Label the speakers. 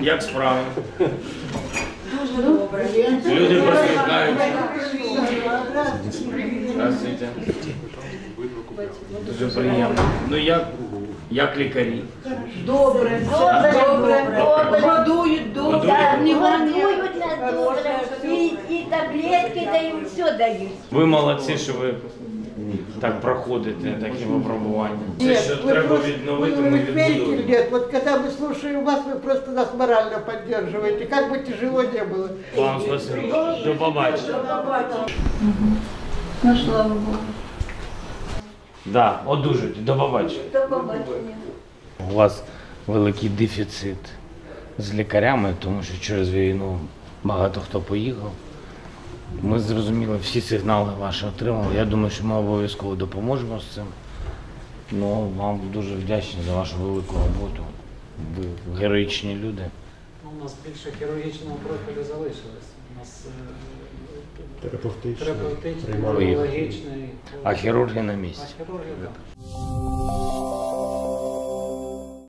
Speaker 1: Як справи?
Speaker 2: Дуже добре.
Speaker 1: Люди посміхаються. Здравствуйте. Дуже приємно. Ну як, як лікарі?
Speaker 2: Добре, добре, добре. Годують добре. Не
Speaker 3: годують нас добре, і, і таблетки дають, все дають.
Speaker 1: Ви молодці, що ви так проходите такі випробування. Це
Speaker 4: Нет,
Speaker 1: що
Speaker 4: вы
Speaker 1: треба
Speaker 4: просто-
Speaker 1: відновити,
Speaker 4: вы,
Speaker 1: ми
Speaker 4: вы верите
Speaker 1: відбудуємо.
Speaker 4: или нет? Вот когда мы слушаем вас, вы просто нас морально поддерживаете. Как бы тяжело не было.
Speaker 1: Вам спасибі. До побачення.
Speaker 2: Ну, слава Богу.
Speaker 1: Да, одужуйте, до побачення.
Speaker 3: До побачення.
Speaker 1: У вас великий дефіцит з лікарями, тому що через війну багато хто поїхав. Ми зрозуміли, всі сигнали ваші отримали. Я думаю, що ми обов'язково допоможемо з цим. Ну, вам дуже вдячні за вашу велику роботу. Ви героїчні люди.
Speaker 5: Ну, У нас більше хірургічного профілю залишилось. У нас е,
Speaker 6: Терапевтичний.
Speaker 5: терапевтичний,
Speaker 6: приймальний.
Speaker 5: урологічний.
Speaker 1: А хірурги на місці.
Speaker 5: А хірурги, так.